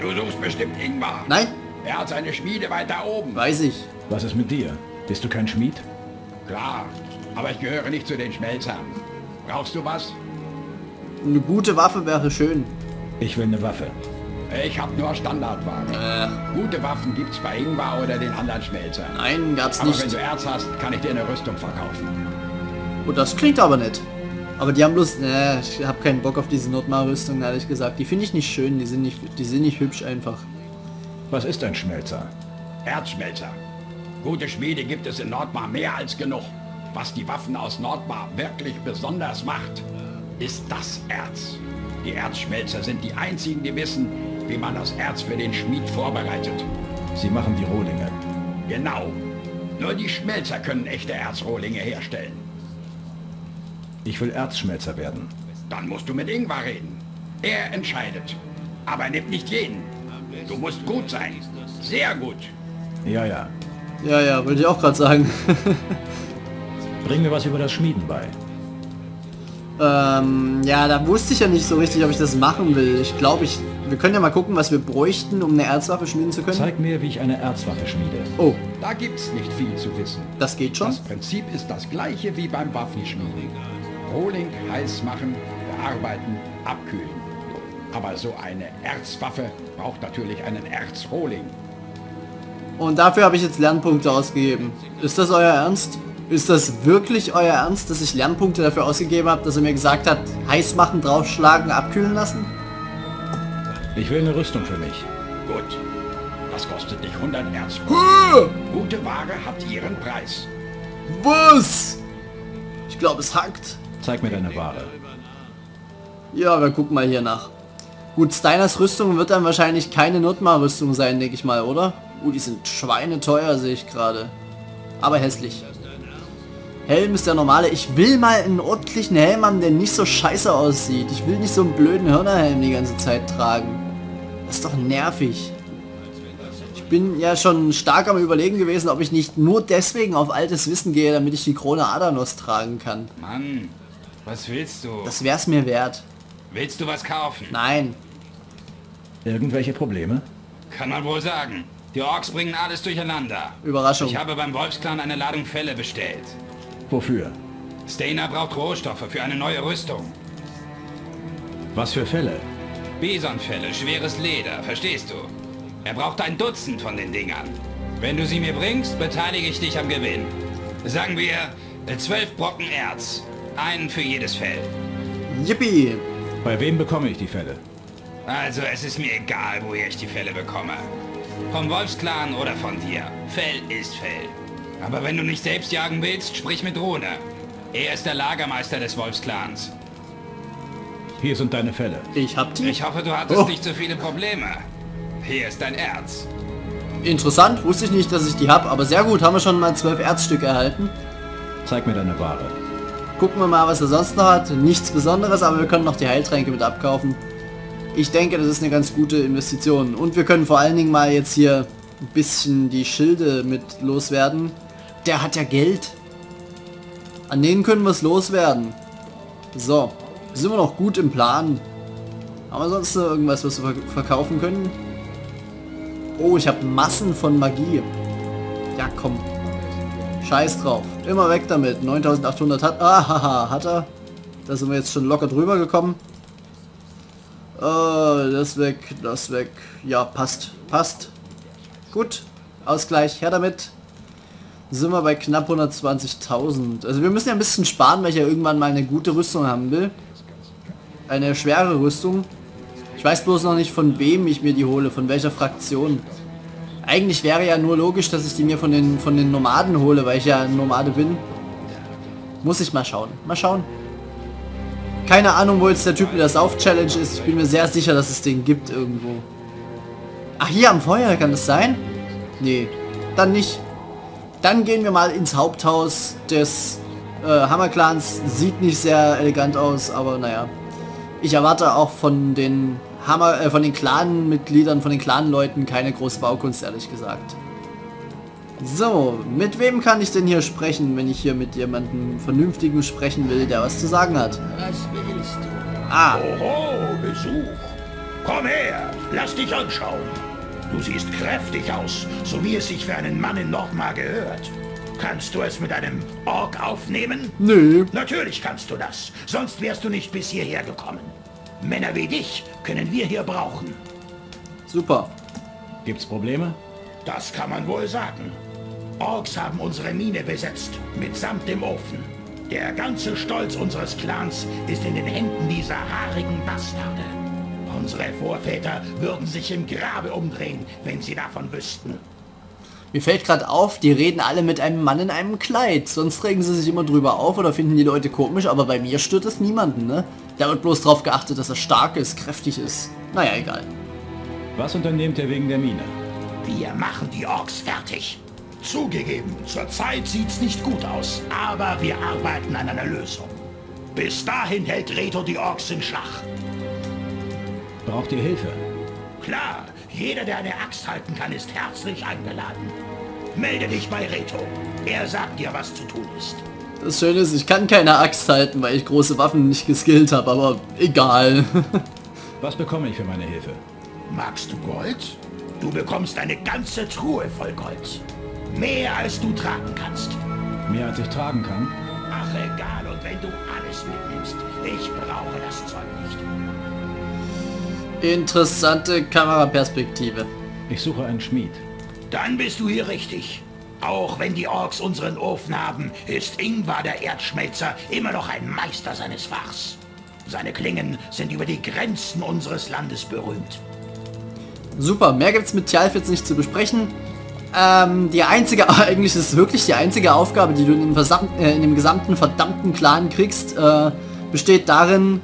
Du suchst bestimmt Ingmar. Nein, Er hat seine Schmiede weiter oben. weiß ich. Was ist mit dir? Bist du kein Schmied? Klar, aber ich gehöre nicht zu den Schmelzern. Brauchst du was? Eine gute Waffe wäre schön. Ich will eine Waffe. Ich habe nur Standardware. Äh, Gute Waffen gibt's bei Ingmar oder den anderen Schmelzern. nein, gab's Aber wenn nicht. du Erz hast, kann ich dir eine Rüstung verkaufen. Und das klingt aber nett. Aber die haben bloß, ne, ich habe keinen Bock auf diese Nordmar-Rüstung, ehrlich gesagt. Die finde ich nicht schön, die sind nicht, die sind nicht hübsch einfach. Was ist ein Schmelzer? Erzschmelzer. Gute Schmiede gibt es in Nordmar mehr als genug. Was die Waffen aus Nordmar wirklich besonders macht, ist das Erz. Die Erzschmelzer sind die einzigen, die wissen, wie man das Erz für den Schmied vorbereitet. Sie machen die Rohlinge. Genau. Nur die Schmelzer können echte Erzrohlinge herstellen. Ich will Erzschmelzer werden. Dann musst du mit Ingvar reden. Er entscheidet. Aber er nimmt nicht jeden. Du musst gut sein. Sehr gut. Ja, ja. Ja, ja, wollte ich auch gerade sagen. Bring mir was über das Schmieden bei. ähm, ja, da wusste ich ja nicht so richtig, ob ich das machen will. Ich glaube, ich, wir können ja mal gucken, was wir bräuchten, um eine Erzwaffe schmieden zu können. Zeig mir, wie ich eine Erzwaffe schmiede. Oh, Da gibt's nicht viel zu wissen. das geht schon. Das Prinzip ist das gleiche wie beim Waffenschmieden. Rohling heiß machen, bearbeiten, abkühlen. Aber so eine Erzwaffe braucht natürlich einen Erzrohling. Und dafür habe ich jetzt Lernpunkte ausgegeben. Ist das euer Ernst? Ist das wirklich euer Ernst, dass ich Lernpunkte dafür ausgegeben habe, dass er mir gesagt hat, heiß machen, draufschlagen, abkühlen lassen? Ich will eine Rüstung für mich. Gut. Das kostet dich 100 Erz. Gute Ware hat ihren Preis. Was? Ich glaube, es hackt. Zeig mir deine Ware. Ja, wir gucken mal hier nach. Gut, Steiners Rüstung wird dann wahrscheinlich keine Notmar-Rüstung sein, denke ich mal, oder? Uh, die sind schweineteuer, sehe ich gerade. Aber hässlich. Helm ist der normale. Ich will mal einen ordentlichen Helm haben, der nicht so scheiße aussieht. Ich will nicht so einen blöden Hörnerhelm die ganze Zeit tragen. Das ist doch nervig. Ich bin ja schon stark am überlegen gewesen, ob ich nicht nur deswegen auf altes Wissen gehe, damit ich die Krone Adanos tragen kann. Mann, was willst du? Das wär's mir wert. Willst du was kaufen? Nein. Irgendwelche Probleme? Kann man wohl sagen. Die Orks bringen alles durcheinander. Überraschung. Ich habe beim Wolfsklan eine Ladung Felle bestellt. Wofür? Stainer braucht Rohstoffe für eine neue Rüstung. Was für Fälle? Bisonfelle, schweres Leder, verstehst du? Er braucht ein Dutzend von den Dingern. Wenn du sie mir bringst, beteilige ich dich am Gewinn. Sagen wir äh, zwölf Brocken Erz. Einen für jedes Fell. Yippie. Bei wem bekomme ich die Fälle? Also es ist mir egal, woher ich die Felle bekomme. Vom Wolfsklan oder von dir. Fell ist Fell. Aber wenn du nicht selbst jagen willst, sprich mit Rune. Er ist der Lagermeister des Wolfsklans. Hier sind deine Fälle. Ich hab die. Ich hoffe, du hattest Oh. nicht so viele Probleme. Hier ist dein Erz. Interessant, wusste ich nicht, dass ich die hab, aber sehr gut, haben wir schon mal zwölf Erzstücke erhalten. Zeig mir deine Ware. Gucken wir mal, was er sonst noch hat. Nichts Besonderes, aber wir können noch die Heiltränke mit abkaufen. Ich denke, das ist eine ganz gute Investition. Und wir können vor allen Dingen mal jetzt hier ein bisschen die Schilde mit loswerden. Der hat ja Geld. An denen können wir es loswerden. So, sind wir noch gut im Plan. Haben wir sonst noch irgendwas, was wir verk- verkaufen können? Oh, ich habe Massen von Magie. Ja, komm. Scheiß drauf. Immer weg damit. 9800 hat... Ah, haha, hat er. Da sind wir jetzt schon locker drüber gekommen. Äh, das weg, das weg. Ja, passt. Passt. Gut. Ausgleich. Her damit. Sind wir bei knapp 120.000. Also wir müssen ja ein bisschen sparen, weil ich ja irgendwann mal eine gute Rüstung haben will. Eine schwere Rüstung. Ich weiß bloß noch nicht, von wem ich mir die hole, von welcher Fraktion. Eigentlich wäre ja nur logisch, dass ich die mir von den, von den Nomaden hole, weil ich ja Nomade bin. Muss ich mal schauen. Mal schauen. Keine Ahnung, wo jetzt der Typ mit der Sauf-Challenge ist. Ich bin mir sehr sicher, dass es den gibt irgendwo. Ach, hier am Feuer, kann das sein? Nee, dann nicht. Dann gehen wir mal ins Haupthaus des äh, Hammerclans. Sieht nicht sehr elegant aus, aber naja. Ich erwarte auch von den Hammer, äh, von den Clan-Mitgliedern, von den Clan-Leuten keine große Baukunst, ehrlich gesagt. So, mit wem kann ich denn hier sprechen, wenn ich hier mit jemandem Vernünftigen sprechen will, der was zu sagen hat? Was willst du? Ah, Oho, Besuch. Komm her, lass dich anschauen. Du siehst kräftig aus, so wie es sich für einen Mann in Nordmar gehört. Kannst du es mit einem Ork aufnehmen? Nö. Natürlich kannst du das, sonst wärst du nicht bis hierher gekommen. Männer wie dich können wir hier brauchen. Super. Gibt's Probleme? Das kann man wohl sagen. Orks haben unsere Mine besetzt, mitsamt dem Ofen. Der ganze Stolz unseres Clans ist in den Händen dieser haarigen Bastarde. Unsere Vorväter würden sich im Grabe umdrehen, wenn sie davon wüssten. Mir fällt gerade auf, die reden alle mit einem Mann in einem Kleid. Sonst regen sie sich immer drüber auf oder finden die Leute komisch, aber bei mir stört es niemanden, ne? Da wird bloß drauf geachtet, dass er stark ist, kräftig ist. Naja, egal. Was unternehmt ihr wegen der Mine? Wir machen die Orks fertig. Zugegeben, zurzeit sieht's nicht gut aus, aber wir arbeiten an einer Lösung. Bis dahin hält Reto die Orks in Schach. Braucht ihr Hilfe? Klar, jeder, der eine Axt halten kann, ist herzlich eingeladen. Melde dich bei Reto. Er sagt dir, was zu tun ist. Das Schöne ist, ich kann keine Axt halten, weil ich große Waffen nicht geskillt habe, aber egal. Was bekomme ich für meine Hilfe? Magst du Gold? Du bekommst eine ganze Truhe voll Gold. Mehr als du tragen kannst. Mehr als ich tragen kann? Ach egal, und wenn du alles mitnimmst, ich brauche das Zeug nicht. Interessante Kameraperspektive. Ich suche einen Schmied. Dann bist du hier richtig. Auch wenn die Orks unseren Ofen haben, ist Ingvar der Erdschmelzer immer noch ein Meister seines Fachs. Seine Klingen sind über die Grenzen unseres Landes berühmt. Super, mehr gibt's mit Tjalf jetzt nicht zu besprechen. Ähm, die einzige, eigentlich ist es wirklich die einzige Aufgabe, die du in dem, Versam äh, in dem gesamten verdammten Clan kriegst, äh, besteht darin,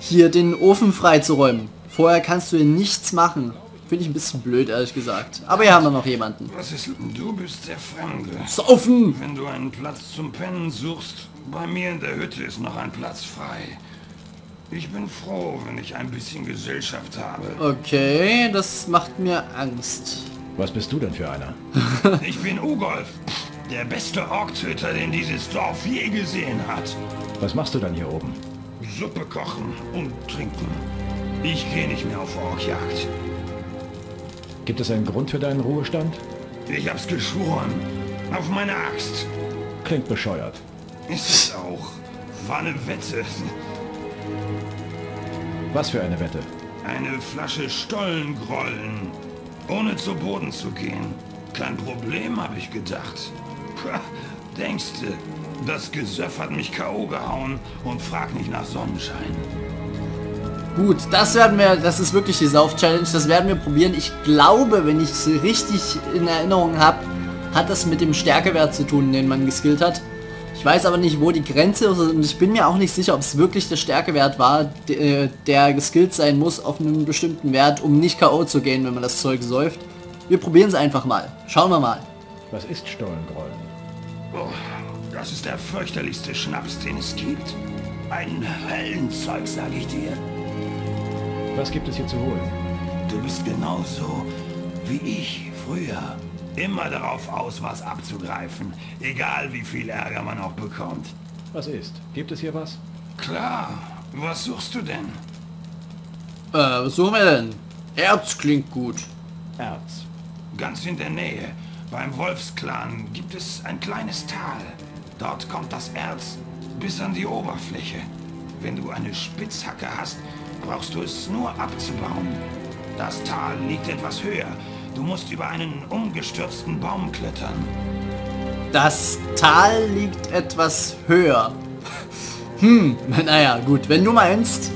hier den Ofen freizuräumen. Vorher kannst du hier nichts machen. Finde ich ein bisschen blöd, ehrlich gesagt. Aber hier haben wir noch jemanden. Was ist... Du bist der Fremde. Saufen! Wenn du einen Platz zum Pennen suchst, bei mir in der Hütte ist noch ein Platz frei. Ich bin froh, wenn ich ein bisschen Gesellschaft habe. Okay, das macht mir Angst. Was bist du denn für einer? Ich bin Ugolf, der beste Orktöter, den dieses Dorf je gesehen hat. Was machst du dann hier oben? Suppe kochen und trinken. Ich gehe nicht mehr auf Orkjagd. Gibt es einen Grund für deinen Ruhestand? Ich hab's geschworen. Auf meine Axt. Klingt bescheuert. Ist es auch. War eine Wette. Was für eine Wette? Eine Flasche Stollengrollen. Ohne zu Boden zu gehen. Kein Problem, habe ich gedacht. Pah, denkste, das Gesöff hat mich K.O. gehauen und frag nicht nach Sonnenschein. Gut, das werden wir, das ist wirklich die Sauf-Challenge, das werden wir probieren. Ich glaube, wenn ich es richtig in Erinnerung habe, hat das mit dem Stärkewert zu tun, den man geskillt hat. Ich weiß aber nicht, wo die Grenze ist und ich bin mir auch nicht sicher, ob es wirklich der Stärkewert war, der, der geskillt sein muss auf einen bestimmten Wert, um nicht K.O. zu gehen, wenn man das Zeug säuft. Wir probieren es einfach mal. Schauen wir mal. Was ist Stollengrollen? Oh, das ist der fürchterlichste Schnaps, den es gibt. Ein Höllenzeug, sag ich dir. Was gibt es hier zu holen? Du bist genauso wie ich früher. Immer darauf aus, was abzugreifen. Egal wie viel Ärger man auch bekommt. Was ist? Gibt es hier was? Klar. Was suchst du denn? Äh, was suchen wir denn? Erz klingt gut. Erz. Ganz in der Nähe. Beim Wolfsklan gibt es ein kleines Tal. Dort kommt das Erz bis an die Oberfläche. Wenn du eine Spitzhacke hast, brauchst du es nur abzubauen. Das Tal liegt etwas höher. Du musst über einen umgestürzten Baum klettern. Das Tal liegt etwas höher. Hm, naja, gut. Wenn du meinst...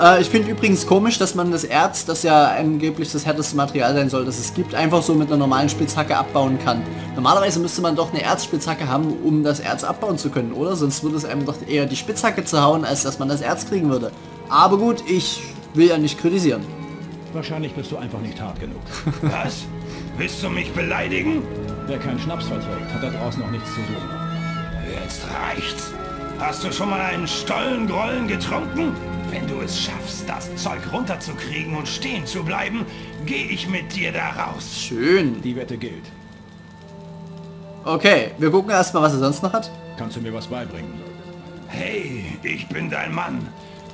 Äh, ich finde übrigens komisch, dass man das Erz, das ja angeblich das härteste Material sein soll, das es gibt, einfach so mit einer normalen Spitzhacke abbauen kann. Normalerweise müsste man doch eine Erzspitzhacke haben, um das Erz abbauen zu können, oder? Sonst würde es einem doch eher die Spitzhacke zu hauen, als dass man das Erz kriegen würde. Aber gut, ich will ja nicht kritisieren. Wahrscheinlich bist du einfach nicht hart genug. Was? Willst du mich beleidigen? Wer keinen Schnaps verträgt, hat da draußen noch nichts zu suchen. Jetzt reicht's. Hast du schon mal einen Stollengrollen getrunken? Wenn du es schaffst, das Zeug runterzukriegen und stehen zu bleiben, gehe ich mit dir da raus. Schön. Die Wette gilt. Okay, wir gucken erstmal, was er sonst noch hat. Kannst du mir was beibringen? Hey, ich bin dein Mann.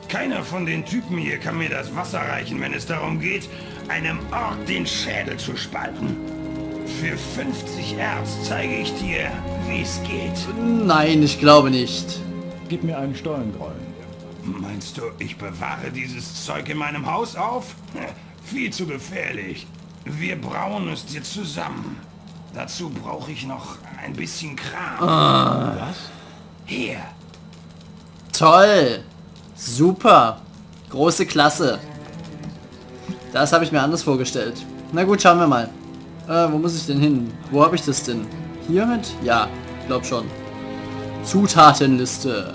Keiner von den Typen hier kann mir das Wasser reichen, wenn es darum geht, einem Ork den Schädel zu spalten. Für 50 Erz zeige ich dir, wie es geht. Nein, ich glaube nicht. Gib mir einen Stollengrollen. Meinst du, ich bewahre dieses Zeug in meinem Haus auf? Viel zu gefährlich. Wir brauen es dir zusammen. Dazu brauche ich noch ein bisschen Kram. Was? Hier. Toll. Super. Große Klasse. Das habe ich mir anders vorgestellt. Na gut, schauen wir mal. Äh, wo muss ich denn hin? Wo habe ich das denn? Hiermit? Ja, glaub schon. Zutatenliste.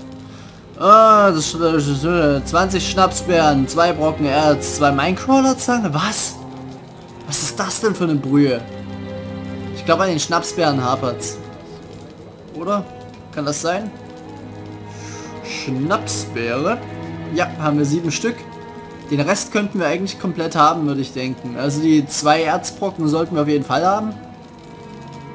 Ah, das, das, 20 Schnapsbeeren, 2 Brocken Erz, 2 Minecrawler-Zange. Was? Was ist das denn für eine Brühe? Ich glaube, an den Schnapsbeeren hapert's. Oder? Kann das sein? Schnapsbeere. Ja, haben wir sieben Stück. Den Rest könnten wir eigentlich komplett haben, würde ich denken. Also die zwei Erzbrocken sollten wir auf jeden Fall haben.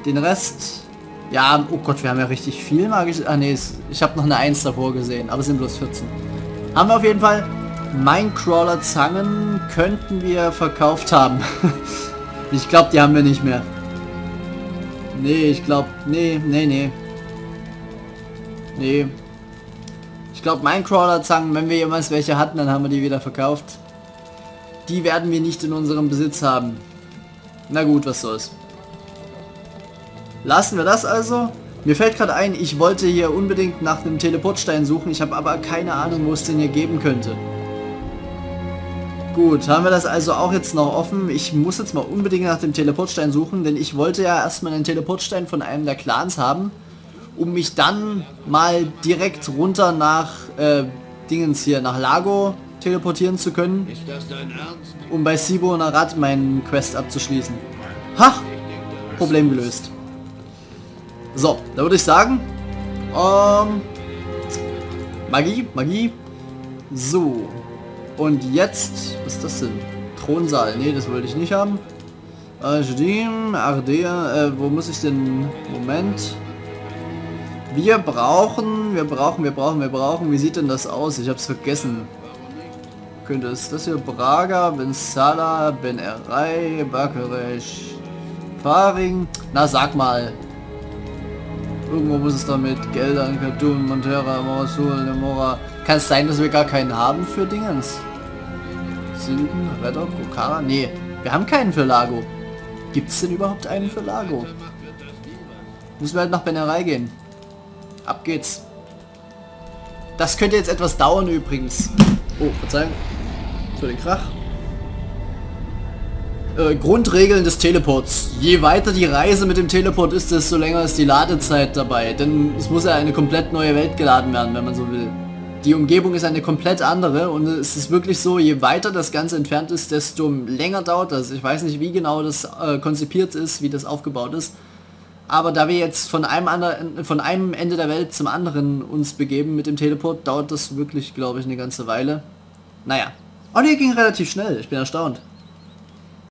Den Rest... Ja, oh Gott, wir haben ja richtig viel magisch... Ah nee, ich habe noch eine 1 davor gesehen, aber es sind bloß 14. Haben wir auf jeden Fall. Minecrawler Zangen könnten wir verkauft haben. ich glaube, die haben wir nicht mehr. Nee, ich glaube... Nee, nee, nee. Nee. Ich glaube, Minecrawler-Zangen, wenn wir jemals welche hatten, dann haben wir die wieder verkauft. Die werden wir nicht in unserem Besitz haben. Na gut, was soll's. Lassen wir das also. Mir fällt gerade ein, ich wollte hier unbedingt nach einem Teleportstein suchen. Ich habe aber keine Ahnung, wo es den hier geben könnte. Gut, haben wir das also auch jetzt noch offen. Ich muss jetzt mal unbedingt nach dem Teleportstein suchen, denn ich wollte ja erstmal einen Teleportstein von einem der Clans haben um mich dann mal direkt runter nach äh, Dingens hier, nach Lago teleportieren zu können, um bei Sibo und Arad meinen Quest abzuschließen. Ha! Problem gelöst. So, da würde ich sagen, ähm, Magie, Magie. So. Und jetzt, was ist das denn? Thronsaal. Nee, das wollte ich nicht haben. Äh, Judim, Ardea, äh, wo muss ich denn? Moment. Wir brauchen, wir brauchen, wir brauchen, wir brauchen. Wie sieht denn das aus? Ich hab's vergessen. Könnte es das hier? Braga, Ben Sala, Ben Erai, Bakeresh, Faring. Na, sag mal. Irgendwo muss es damit Geldern, Cartoon, Montera, Mosul, Nemora. Kann es sein, dass wir gar keinen haben für Dingens? Silben, Redder, Kokara? Nee, wir haben keinen für Lago. Gibt es denn überhaupt einen für Lago? Müssen wir halt nach Benerei gehen. Ab geht's. Das könnte jetzt etwas dauern übrigens. Oh, Verzeihung. Für den Krach. Äh, Grundregeln des Teleports. Je weiter die Reise mit dem Teleport ist, desto länger ist die Ladezeit dabei. Denn es muss ja eine komplett neue Welt geladen werden, wenn man so will. Die Umgebung ist eine komplett andere und es ist wirklich so, je weiter das Ganze entfernt ist, desto länger dauert das. Ich weiß nicht, wie genau das äh, konzipiert ist, wie das aufgebaut ist. Aber da wir jetzt von einem, anderen, von einem Ende der Welt zum anderen uns begeben mit dem Teleport, dauert das wirklich, glaube ich, eine ganze Weile. Naja. Oh ne, ging relativ schnell. Ich bin erstaunt.